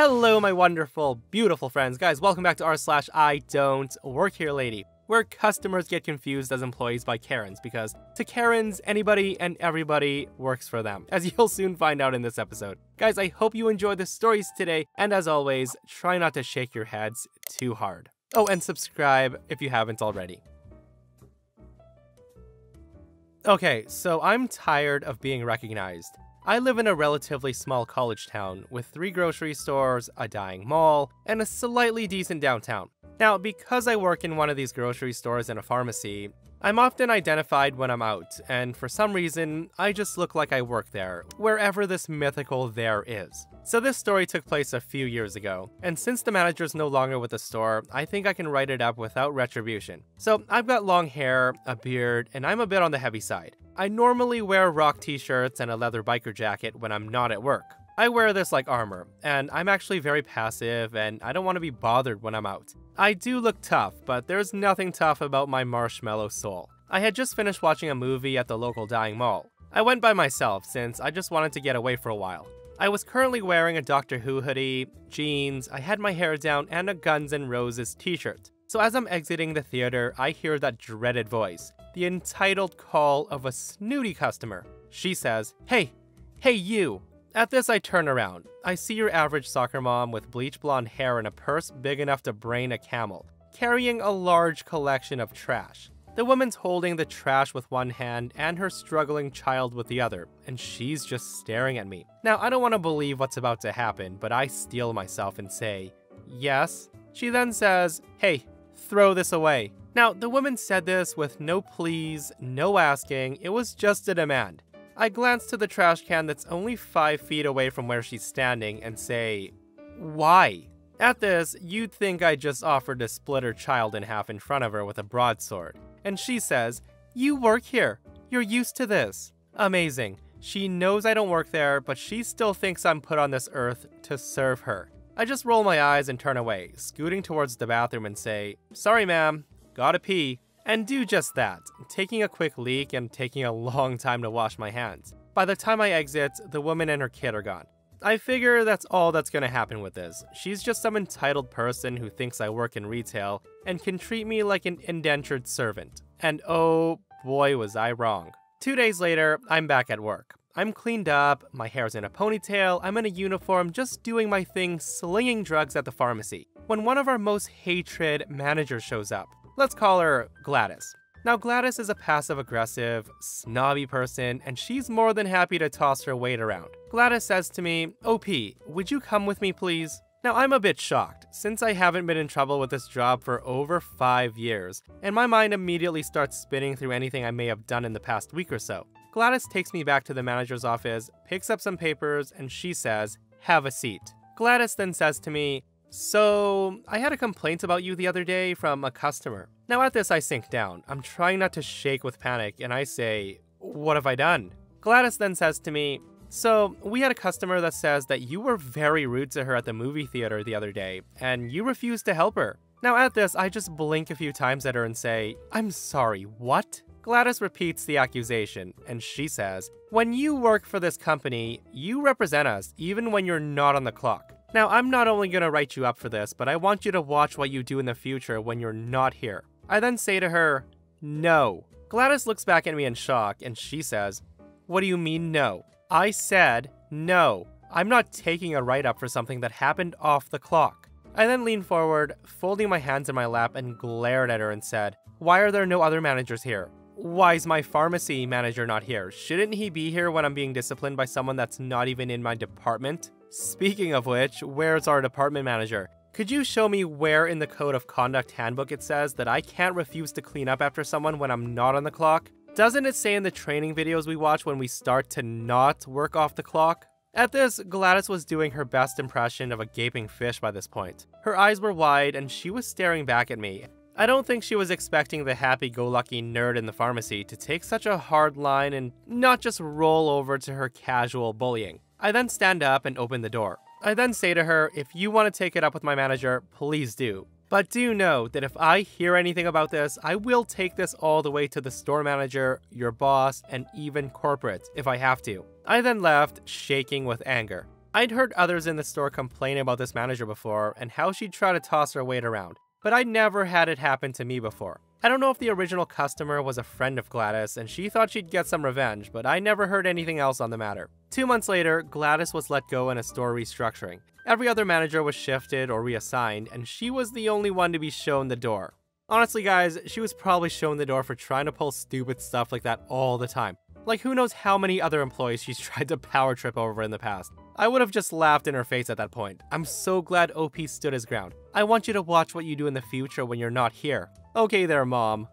Hello, my wonderful, beautiful friends. Guys, welcome back to r slash I don't work here lady, where customers get confused as employees by Karens, because to Karens, anybody and everybody works for them, as you'll soon find out in this episode. Guys, I hope you enjoyed the stories today, and as always, try not to shake your heads too hard. Oh, and subscribe if you haven't already. Okay, so I'm tired of being recognized. I live in a relatively small college town with three grocery stores, a dying mall, and a slightly decent downtown. Now, because I work in one of these grocery stores and a pharmacy, I'm often identified when I'm out, and for some reason, I just look like I work there, wherever this mythical there is. So this story took place a few years ago, and since the manager's no longer with the store, I think I can write it up without retribution. So I've got long hair, a beard, and I'm a bit on the heavy side. I normally wear rock t-shirts and a leather biker jacket when I'm not at work. I wear this like armor, and I'm actually very passive and I don't want to be bothered when I'm out. I do look tough, but there's nothing tough about my marshmallow soul. I had just finished watching a movie at the local dying mall. I went by myself since I just wanted to get away for a while. I was currently wearing a Doctor Who hoodie, jeans, I had my hair down, and a Guns N' Roses t-shirt. So as I'm exiting the theater, I hear that dreaded voice the entitled call of a snooty customer. She says, Hey, hey you! At this, I turn around. I see your average soccer mom with bleach blonde hair and a purse big enough to brain a camel, carrying a large collection of trash. The woman's holding the trash with one hand and her struggling child with the other, and she's just staring at me. Now, I don't want to believe what's about to happen, but I steel myself and say, Yes. She then says, Hey, throw this away. Now, the woman said this with no please, no asking, it was just a demand. I glance to the trash can that's only 5 feet away from where she's standing and say, Why? At this, you'd think I just offered to split her child in half in front of her with a broadsword. And she says, You work here. You're used to this. Amazing. She knows I don't work there, but she still thinks I'm put on this earth to serve her. I just roll my eyes and turn away, scooting towards the bathroom and say, Sorry, ma'am, gotta pee, and do just that, taking a quick leak and taking a long time to wash my hands. By the time I exit, the woman and her kid are gone. I figure that's all that's gonna happen with this. She's just some entitled person who thinks I work in retail and can treat me like an indentured servant. And oh boy was I wrong. Two days later, I'm back at work. I'm cleaned up, my hair's in a ponytail, I'm in a uniform, just doing my thing slinging drugs at the pharmacy. When one of our most hatred managers shows up. Let's call her Gladys. Now, Gladys is a passive aggressive, snobby person, and she's more than happy to toss her weight around. Gladys says to me, OP, would you come with me, please? Now, I'm a bit shocked, since I haven't been in trouble with this job for over five years, and my mind immediately starts spinning through anything I may have done in the past week or so. Gladys takes me back to the manager's office, picks up some papers, and she says, Have a seat. Gladys then says to me, so, I had a complaint about you the other day from a customer. Now at this I sink down. I'm trying not to shake with panic and I say, what have I done? Gladys then says to me, so, we had a customer that says that you were very rude to her at the movie theater the other day, and you refused to help her. Now at this, I just blink a few times at her and say, I'm sorry, what? Gladys repeats the accusation, and she says, When you work for this company, you represent us even when you're not on the clock. Now, I'm not only going to write you up for this, but I want you to watch what you do in the future when you're not here. I then say to her, No. Gladys looks back at me in shock, and she says, What do you mean, no? I said, No. I'm not taking a write up for something that happened off the clock. I then leaned forward, folding my hands in my lap, and glared at her and said, Why are there no other managers here? Why is my pharmacy manager not here? Shouldn't he be here when I'm being disciplined by someone that's not even in my department? Speaking of which, where's our department manager? Could you show me where in the Code of Conduct handbook it says that I can't refuse to clean up after someone when I'm not on the clock? Doesn't it say in the training videos we watch when we start to not work off the clock? At this, Gladys was doing her best impression of a gaping fish by this point. Her eyes were wide and she was staring back at me. I don't think she was expecting the happy-go-lucky nerd in the pharmacy to take such a hard line and not just roll over to her casual bullying. I then stand up and open the door. I then say to her, if you want to take it up with my manager, please do. But do know that if I hear anything about this, I will take this all the way to the store manager, your boss, and even corporate if I have to. I then left, shaking with anger. I'd heard others in the store complain about this manager before and how she'd try to toss her weight around, but I'd never had it happen to me before. I don't know if the original customer was a friend of Gladys and she thought she'd get some revenge, but I never heard anything else on the matter. Two months later, Gladys was let go in a store restructuring. Every other manager was shifted or reassigned, and she was the only one to be shown the door. Honestly, guys, she was probably shown the door for trying to pull stupid stuff like that all the time. Like, who knows how many other employees she's tried to power trip over in the past. I would have just laughed in her face at that point. I'm so glad OP stood his ground. I want you to watch what you do in the future when you're not here. Okay there, mom.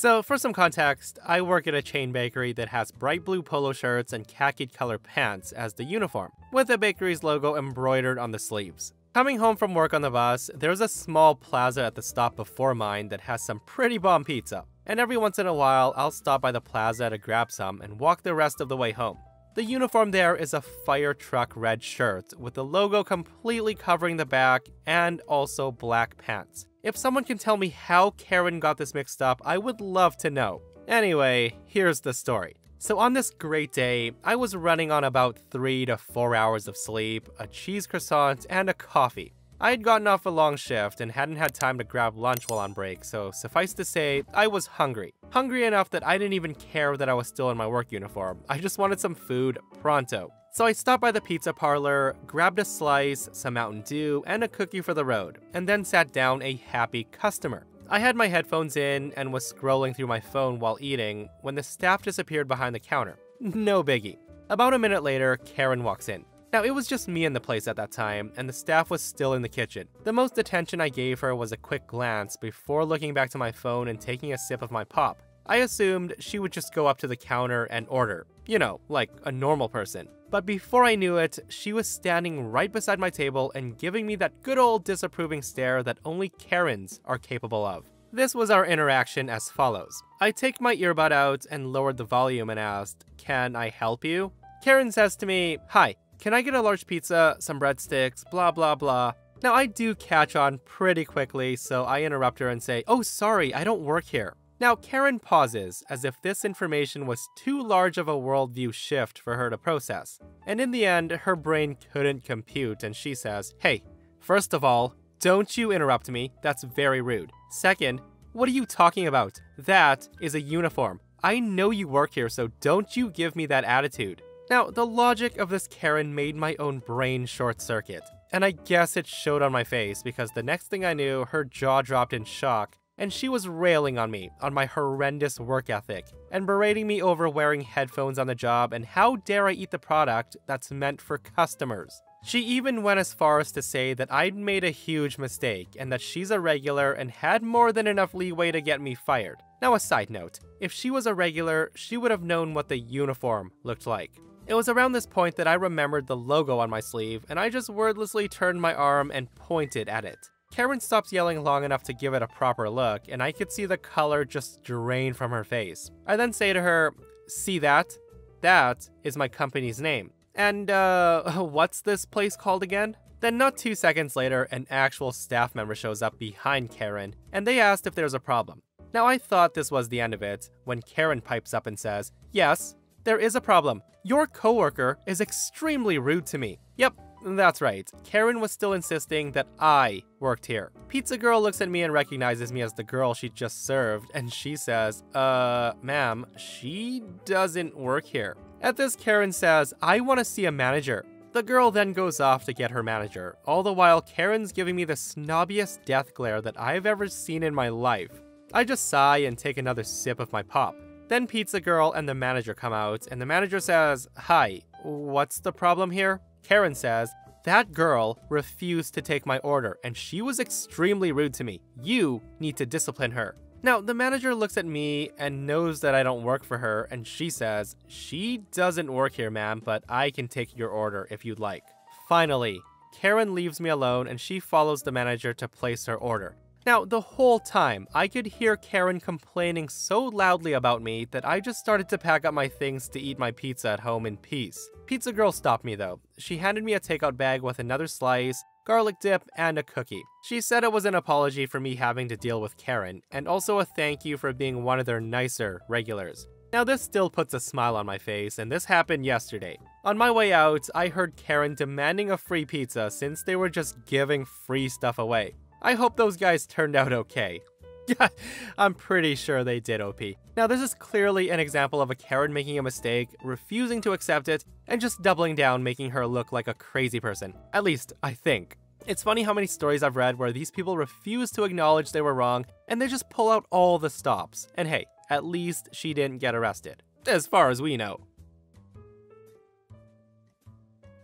So, for some context, I work at a chain bakery that has bright blue polo shirts and khaki colored pants as the uniform, with the bakery's logo embroidered on the sleeves. Coming home from work on the bus, there's a small plaza at the stop before mine that has some pretty bomb pizza. And every once in a while, I'll stop by the plaza to grab some and walk the rest of the way home. The uniform there is a fire truck red shirt with the logo completely covering the back and also black pants. If someone can tell me how Karen got this mixed up, I would love to know. Anyway, here's the story. So on this great day, I was running on about 3 to 4 hours of sleep, a cheese croissant, and a coffee. I had gotten off a long shift and hadn't had time to grab lunch while on break, so suffice to say, I was hungry. Hungry enough that I didn't even care that I was still in my work uniform. I just wanted some food pronto. So I stopped by the pizza parlor, grabbed a slice, some Mountain Dew, and a cookie for the road, and then sat down a happy customer. I had my headphones in and was scrolling through my phone while eating when the staff disappeared behind the counter. No biggie. About a minute later, Karen walks in. Now, it was just me in the place at that time, and the staff was still in the kitchen. The most attention I gave her was a quick glance before looking back to my phone and taking a sip of my pop. I assumed she would just go up to the counter and order, you know, like a normal person. But before I knew it, she was standing right beside my table and giving me that good old disapproving stare that only Karens are capable of. This was our interaction as follows. I take my earbud out and lowered the volume and asked, Can I help you? Karen says to me, Hi, can I get a large pizza, some breadsticks, blah blah blah. Now I do catch on pretty quickly, so I interrupt her and say, oh sorry, I don't work here. Now Karen pauses, as if this information was too large of a worldview shift for her to process. And in the end, her brain couldn't compute and she says, hey, first of all, don't you interrupt me, that's very rude. Second, what are you talking about? That is a uniform. I know you work here, so don't you give me that attitude. Now, the logic of this Karen made my own brain short circuit. And I guess it showed on my face because the next thing I knew, her jaw dropped in shock and she was railing on me on my horrendous work ethic and berating me over wearing headphones on the job and how dare I eat the product that's meant for customers. She even went as far as to say that I'd made a huge mistake and that she's a regular and had more than enough leeway to get me fired. Now, a side note if she was a regular, she would have known what the uniform looked like. It was around this point that I remembered the logo on my sleeve, and I just wordlessly turned my arm and pointed at it. Karen stops yelling long enough to give it a proper look, and I could see the color just drain from her face. I then say to her, See that? That is my company's name. And, uh, what's this place called again? Then, not two seconds later, an actual staff member shows up behind Karen, and they asked if there's a problem. Now, I thought this was the end of it when Karen pipes up and says, Yes, there is a problem. Your coworker is extremely rude to me. Yep, that's right. Karen was still insisting that I worked here. Pizza Girl looks at me and recognizes me as the girl she just served, and she says, Uh, ma'am, she doesn't work here. At this, Karen says, I want to see a manager. The girl then goes off to get her manager, all the while Karen's giving me the snobbiest death glare that I've ever seen in my life. I just sigh and take another sip of my pop. Then Pizza Girl and the manager come out, and the manager says, Hi, what's the problem here? Karen says, That girl refused to take my order, and she was extremely rude to me. You need to discipline her. Now, the manager looks at me and knows that I don't work for her, and she says, She doesn't work here, ma'am, but I can take your order if you'd like. Finally, Karen leaves me alone and she follows the manager to place her order. Now, the whole time, I could hear Karen complaining so loudly about me that I just started to pack up my things to eat my pizza at home in peace. Pizza Girl stopped me though. She handed me a takeout bag with another slice, garlic dip, and a cookie. She said it was an apology for me having to deal with Karen, and also a thank you for being one of their nicer regulars. Now this still puts a smile on my face, and this happened yesterday. On my way out, I heard Karen demanding a free pizza since they were just giving free stuff away. I hope those guys turned out okay. Yeah, I'm pretty sure they did OP. Now this is clearly an example of a Karen making a mistake, refusing to accept it, and just doubling down making her look like a crazy person. At least, I think. It's funny how many stories I've read where these people refuse to acknowledge they were wrong, and they just pull out all the stops. And hey, at least she didn't get arrested. As far as we know.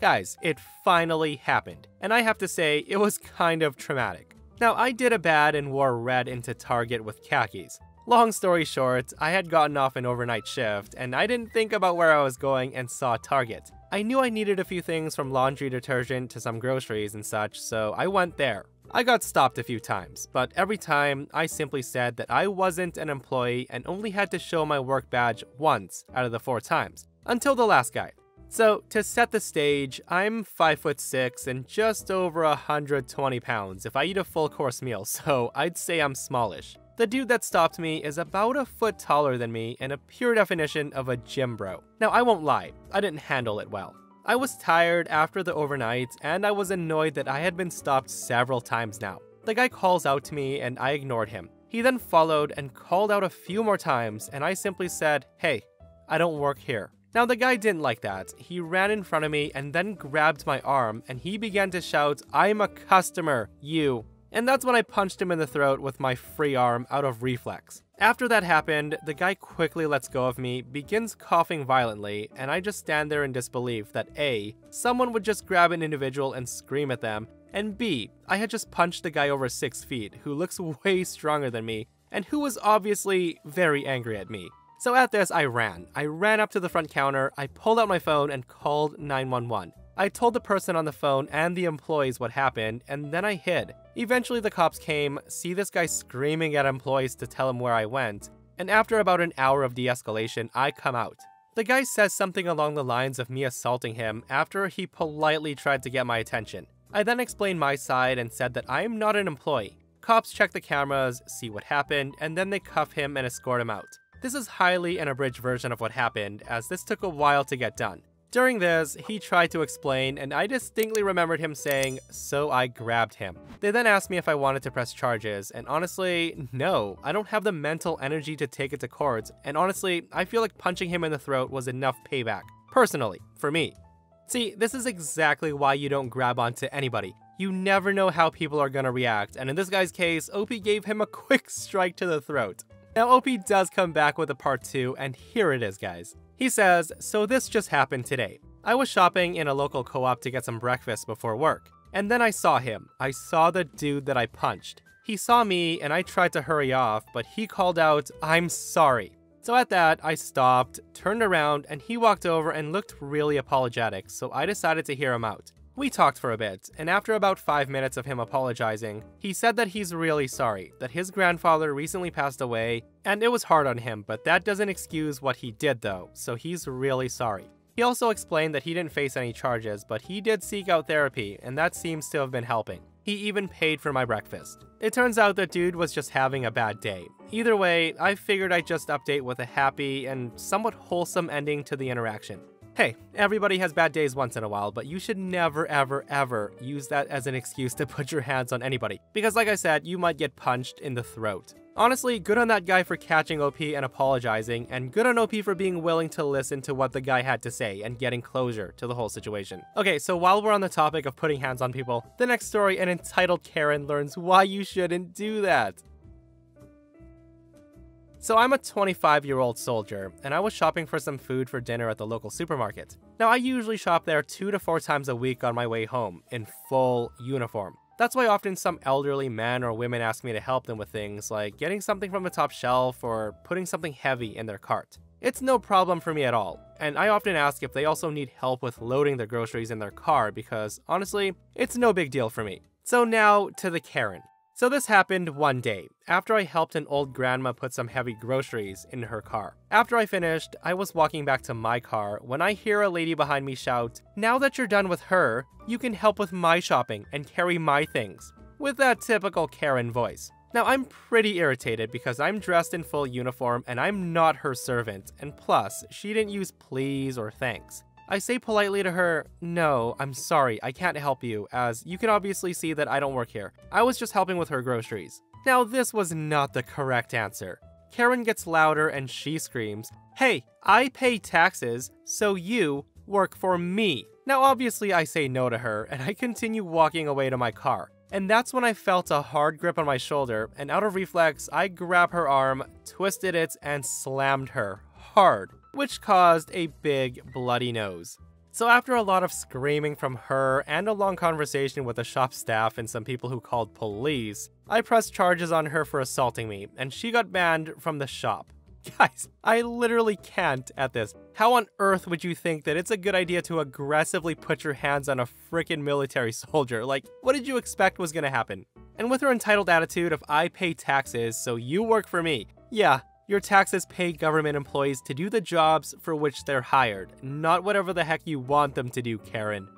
Guys, it finally happened, and I have to say, it was kind of traumatic. Now, I did a bad and wore red into Target with khakis. Long story short, I had gotten off an overnight shift, and I didn't think about where I was going and saw Target. I knew I needed a few things from laundry detergent to some groceries and such, so I went there. I got stopped a few times, but every time I simply said that I wasn't an employee and only had to show my work badge once out of the four times, until the last guy. So, to set the stage, I'm 5 foot 6 and just over 120 pounds if I eat a full course meal, so I'd say I'm smallish. The dude that stopped me is about a foot taller than me and a pure definition of a gym bro. Now, I won't lie, I didn't handle it well. I was tired after the overnight, and I was annoyed that I had been stopped several times now. The guy calls out to me, and I ignored him. He then followed and called out a few more times, and I simply said, Hey, I don't work here. Now, the guy didn't like that. He ran in front of me and then grabbed my arm and he began to shout, I'm a customer, you. And that's when I punched him in the throat with my free arm out of reflex. After that happened, the guy quickly lets go of me, begins coughing violently, and I just stand there in disbelief that A, someone would just grab an individual and scream at them, and B, I had just punched the guy over 6 feet, who looks way stronger than me, and who was obviously very angry at me. So at this, I ran. I ran up to the front counter, I pulled out my phone and called 911. I told the person on the phone and the employees what happened, and then I hid. Eventually, the cops came, see this guy screaming at employees to tell him where I went, and after about an hour of de escalation, I come out. The guy says something along the lines of me assaulting him after he politely tried to get my attention. I then explained my side and said that I am not an employee. Cops check the cameras, see what happened, and then they cuff him and escort him out. This is highly an abridged version of what happened, as this took a while to get done. During this, he tried to explain, and I distinctly remembered him saying, so I grabbed him. They then asked me if I wanted to press charges, and honestly, no, I don't have the mental energy to take it to court, and honestly, I feel like punching him in the throat was enough payback. Personally, for me. See, this is exactly why you don't grab onto anybody. You never know how people are gonna react, and in this guy's case, OP gave him a quick strike to the throat. Now, OP does come back with a part 2, and here it is, guys. He says, So this just happened today. I was shopping in a local co op to get some breakfast before work, and then I saw him. I saw the dude that I punched. He saw me, and I tried to hurry off, but he called out, I'm sorry. So at that, I stopped, turned around, and he walked over and looked really apologetic, so I decided to hear him out. We talked for a bit, and after about 5 minutes of him apologizing, he said that he's really sorry, that his grandfather recently passed away, and it was hard on him, but that doesn't excuse what he did though, so he's really sorry. He also explained that he didn't face any charges, but he did seek out therapy, and that seems to have been helping. He even paid for my breakfast. It turns out that dude was just having a bad day. Either way, I figured I'd just update with a happy and somewhat wholesome ending to the interaction. Hey, everybody has bad days once in a while, but you should never, ever, ever use that as an excuse to put your hands on anybody. Because like I said, you might get punched in the throat. Honestly, good on that guy for catching OP and apologizing, and good on OP for being willing to listen to what the guy had to say and getting closure to the whole situation. Okay, so while we're on the topic of putting hands on people, the next story, an entitled Karen learns why you shouldn't do that. So I'm a 25 year old soldier, and I was shopping for some food for dinner at the local supermarket. Now I usually shop there two to four times a week on my way home, in full uniform. That's why often some elderly men or women ask me to help them with things like getting something from the top shelf or putting something heavy in their cart. It's no problem for me at all, and I often ask if they also need help with loading their groceries in their car because, honestly, it's no big deal for me. So now to the Karen. So this happened one day, after I helped an old grandma put some heavy groceries in her car. After I finished, I was walking back to my car when I hear a lady behind me shout, Now that you're done with her, you can help with my shopping and carry my things. With that typical Karen voice. Now, I'm pretty irritated because I'm dressed in full uniform and I'm not her servant, and plus, she didn't use please or thanks. I say politely to her, No, I'm sorry, I can't help you, as you can obviously see that I don't work here. I was just helping with her groceries. Now, this was not the correct answer. Karen gets louder and she screams, Hey, I pay taxes, so you work for me. Now, obviously, I say no to her and I continue walking away to my car. And that's when I felt a hard grip on my shoulder, and out of reflex, I grabbed her arm, twisted it, and slammed her hard, which caused a big bloody nose. So after a lot of screaming from her and a long conversation with the shop staff and some people who called police, I pressed charges on her for assaulting me, and she got banned from the shop. Guys, I literally can't at this. How on earth would you think that it's a good idea to aggressively put your hands on a freaking military soldier? Like, what did you expect was gonna happen? And with her entitled attitude of I pay taxes, so you work for me. Yeah, your taxes pay government employees to do the jobs for which they're hired, not whatever the heck you want them to do, Karen.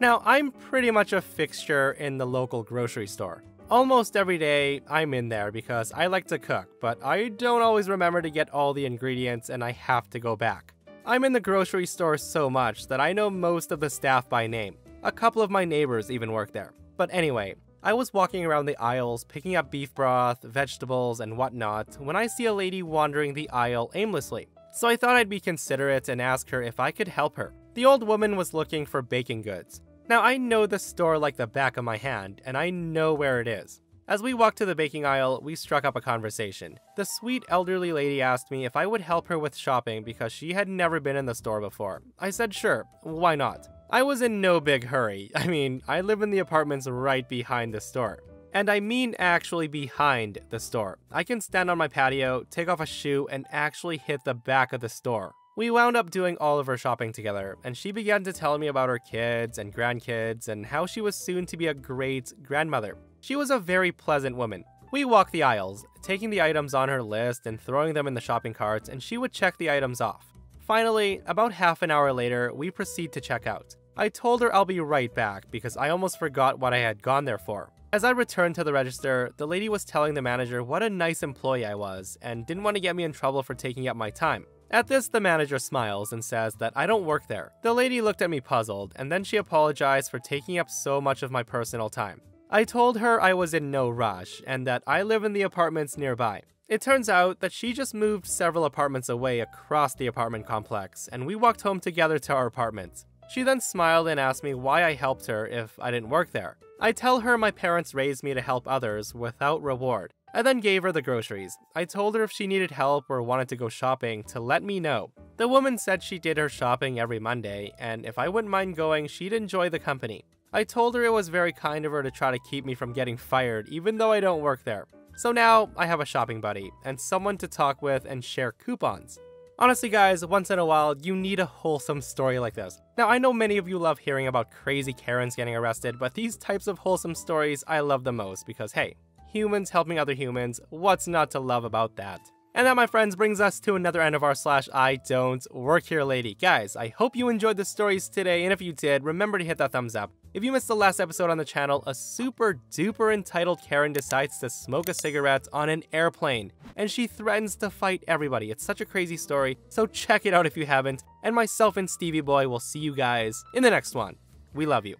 Now, I'm pretty much a fixture in the local grocery store. Almost every day, I'm in there because I like to cook, but I don't always remember to get all the ingredients and I have to go back. I'm in the grocery store so much that I know most of the staff by name. A couple of my neighbors even work there. But anyway, I was walking around the aisles picking up beef broth, vegetables, and whatnot when I see a lady wandering the aisle aimlessly. So I thought I'd be considerate and ask her if I could help her. The old woman was looking for baking goods. Now, I know the store like the back of my hand, and I know where it is. As we walked to the baking aisle, we struck up a conversation. The sweet elderly lady asked me if I would help her with shopping because she had never been in the store before. I said sure, why not? I was in no big hurry. I mean, I live in the apartments right behind the store. And I mean actually behind the store. I can stand on my patio, take off a shoe, and actually hit the back of the store. We wound up doing all of her shopping together, and she began to tell me about her kids and grandkids and how she was soon to be a great grandmother. She was a very pleasant woman. We walked the aisles, taking the items on her list and throwing them in the shopping carts, and she would check the items off. Finally, about half an hour later, we proceed to check out. I told her I'll be right back because I almost forgot what I had gone there for. As I returned to the register, the lady was telling the manager what a nice employee I was and didn't want to get me in trouble for taking up my time. At this, the manager smiles and says that I don't work there. The lady looked at me puzzled, and then she apologized for taking up so much of my personal time. I told her I was in no rush, and that I live in the apartments nearby. It turns out that she just moved several apartments away across the apartment complex, and we walked home together to our apartment. She then smiled and asked me why I helped her if I didn't work there. I tell her my parents raised me to help others without reward. I then gave her the groceries. I told her if she needed help or wanted to go shopping to let me know. The woman said she did her shopping every Monday, and if I wouldn't mind going, she'd enjoy the company. I told her it was very kind of her to try to keep me from getting fired, even though I don't work there. So now I have a shopping buddy, and someone to talk with and share coupons. Honestly guys, once in a while, you need a wholesome story like this. Now I know many of you love hearing about crazy Karens getting arrested, but these types of wholesome stories I love the most because hey, humans helping other humans, what's not to love about that? And that, my friends, brings us to another end of r slash I don't work here lady. Guys, I hope you enjoyed the stories today, and if you did, remember to hit that thumbs up. If you missed the last episode on the channel, a super duper entitled Karen decides to smoke a cigarette on an airplane, and she threatens to fight everybody. It's such a crazy story, so check it out if you haven't, and myself and Stevie Boy will see you guys in the next one. We love you.